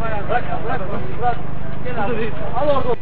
Bırak bırak bırak. Gel abi. Al orada.